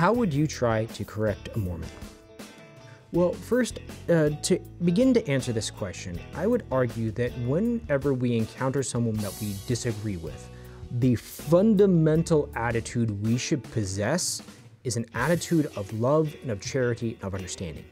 how would you try to correct a Mormon? Well, first, uh, to begin to answer this question, I would argue that whenever we encounter someone that we disagree with, the fundamental attitude we should possess is an attitude of love and of charity and of understanding.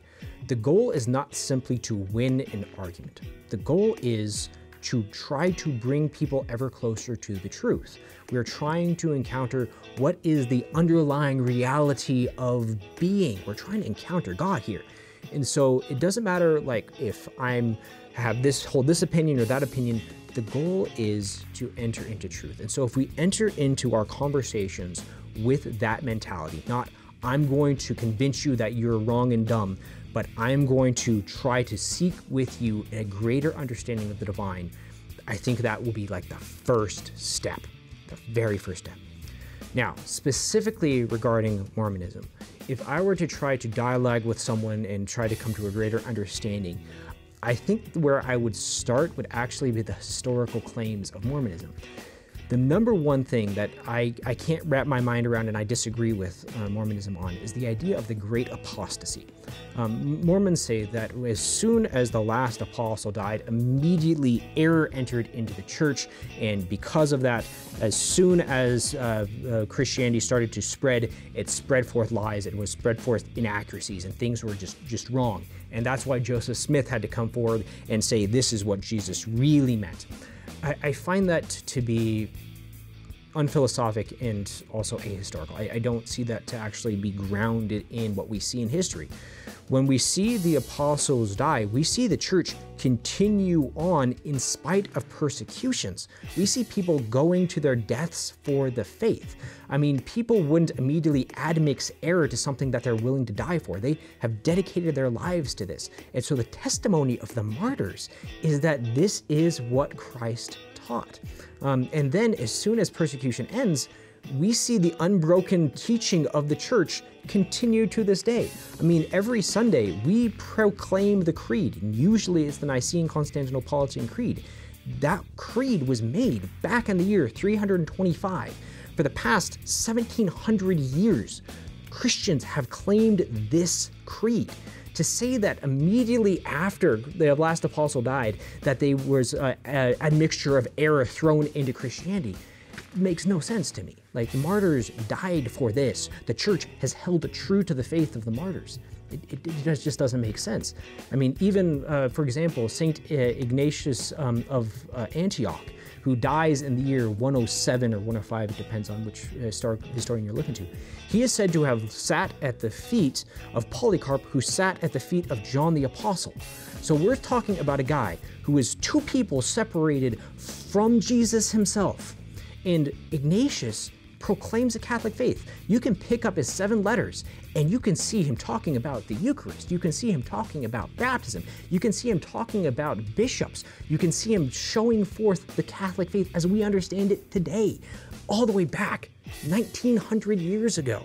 The goal is not simply to win an argument. The goal is to try to bring people ever closer to the truth. We are trying to encounter what is the underlying reality of being. We're trying to encounter God here. And so it doesn't matter like if I'm have this hold this opinion or that opinion, the goal is to enter into truth. And so if we enter into our conversations with that mentality, not I'm going to convince you that you're wrong and dumb, but I'm going to try to seek with you a greater understanding of the divine. I think that will be like the first step, the very first step. Now, specifically regarding Mormonism, if I were to try to dialogue with someone and try to come to a greater understanding, I think where I would start would actually be the historical claims of Mormonism. The number one thing that I, I can't wrap my mind around and I disagree with uh, Mormonism on is the idea of the great apostasy. Um, Mormons say that as soon as the last apostle died, immediately error entered into the church, and because of that, as soon as uh, uh, Christianity started to spread, it spread forth lies, it was spread forth inaccuracies, and things were just, just wrong. And that's why Joseph Smith had to come forward and say, this is what Jesus really meant. I, I find that to be unphilosophic and also ahistorical. I, I, don't see that to actually be grounded in what we see in history. When we see the apostles die, we see the church continue on in spite of persecutions. We see people going to their deaths for the faith. I mean, people wouldn't immediately admix error to something that they're willing to die for. They have dedicated their lives to this. And so the testimony of the martyrs is that this is what Christ taught. Um, and then, as soon as persecution ends, we see the unbroken teaching of the church continue to this day. I mean, every Sunday we proclaim the creed, and usually it's the Nicene Constantinopolitan Creed. That creed was made back in the year 325. For the past 1700 years, Christians have claimed this creed to say that immediately after the last apostle died, that there was a, a, a mixture of error thrown into Christianity makes no sense to me. Like the martyrs died for this. The church has held true to the faith of the martyrs. It, it, it just doesn't make sense. I mean, even, uh, for example, St. Uh, Ignatius um, of uh, Antioch, who dies in the year 107 or 105, it depends on which historian you're looking to. He is said to have sat at the feet of Polycarp, who sat at the feet of John the Apostle. So we're talking about a guy who is two people separated from Jesus himself. And Ignatius proclaims the Catholic faith. You can pick up his seven letters and you can see him talking about the Eucharist. You can see him talking about baptism. You can see him talking about bishops. You can see him showing forth the Catholic faith as we understand it today, all the way back 1900 years ago.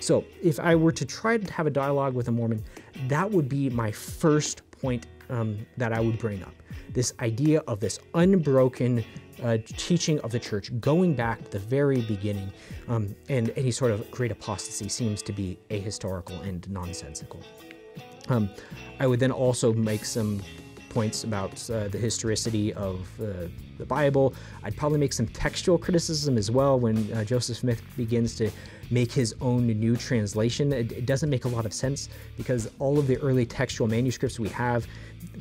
So, if I were to try to have a dialogue with a Mormon, that would be my first point um, that I would bring up. This idea of this unbroken uh, teaching of the church going back to the very beginning, um, and any sort of great apostasy seems to be ahistorical and nonsensical. Um, I would then also make some points about uh, the historicity of uh, the Bible. I'd probably make some textual criticism as well when uh, Joseph Smith begins to make his own new translation. It, it, doesn't make a lot of sense because all of the early textual manuscripts we have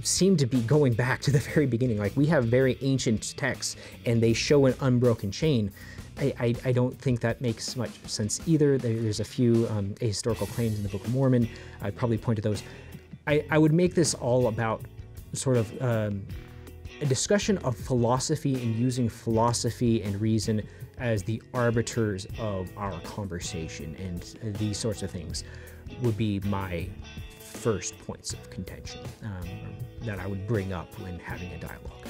seem to be going back to the very beginning. Like we have very ancient texts and they show an unbroken chain. I, I, I don't think that makes much sense either. There's a few um, ahistorical claims in the Book of Mormon. I'd probably point to those. I, I would make this all about sort of um, a discussion of philosophy and using philosophy and reason as the arbiters of our conversation and these sorts of things would be my first points of contention um, that I would bring up when having a dialogue.